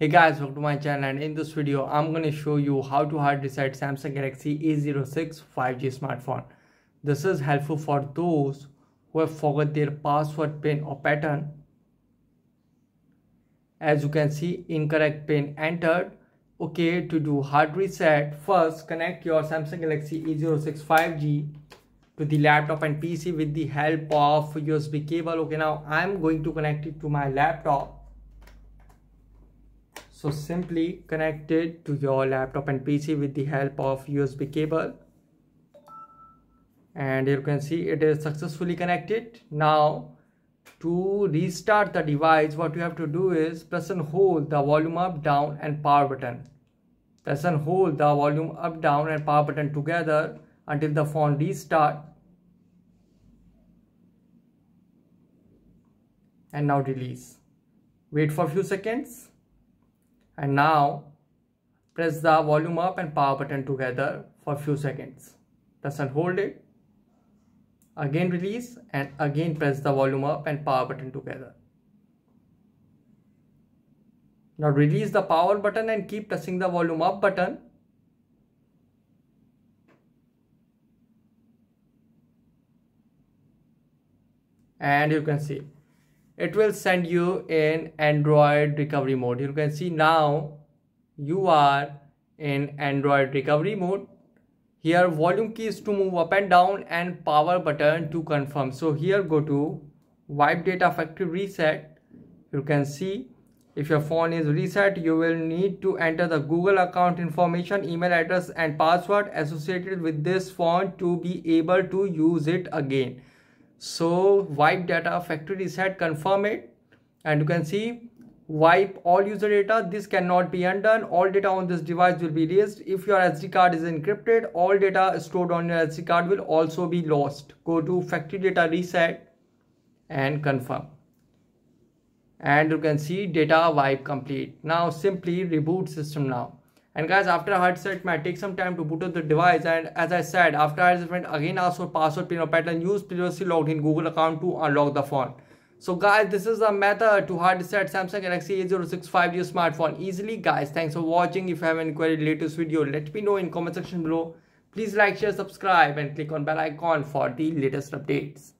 Hey guys, welcome to my channel and in this video I'm going to show you how to hard reset Samsung Galaxy A06 5G smartphone. This is helpful for those who have forgot their password pin or pattern. As you can see incorrect pin entered. Okay to do hard reset first connect your Samsung Galaxy A06 5G to the laptop and PC with the help of USB cable. Okay now I'm going to connect it to my laptop so simply connect it to your laptop and PC with the help of USB cable. And you can see it is successfully connected. Now to restart the device what you have to do is press and hold the volume up down and power button. Press and hold the volume up down and power button together until the phone restart. And now release. Wait for a few seconds and now press the volume up and power button together for a few seconds. Press and hold it again release and again press the volume up and power button together. Now release the power button and keep pressing the volume up button. And you can see it will send you in Android recovery mode. You can see now you are in Android recovery mode. Here volume key is to move up and down and power button to confirm. So here go to wipe data factory reset. You can see if your phone is reset, you will need to enter the Google account information, email address and password associated with this phone to be able to use it again so wipe data factory reset confirm it. And you can see wipe all user data. This cannot be undone. All data on this device will be erased. If your sd card is encrypted all data stored on your sd card will also be lost. Go to factory data reset and confirm. And you can see data wipe complete. Now simply reboot system now and guys after a hard it might take some time to boot up the device and as i said after hard reset again ask for password pin or pattern use previously logged in google account to unlock the phone. So guys this is a method to hard reset samsung galaxy a06 5g smartphone easily. Guys thanks for watching. If you have any query related to video let me know in comment section below. Please like share subscribe and click on bell icon for the latest updates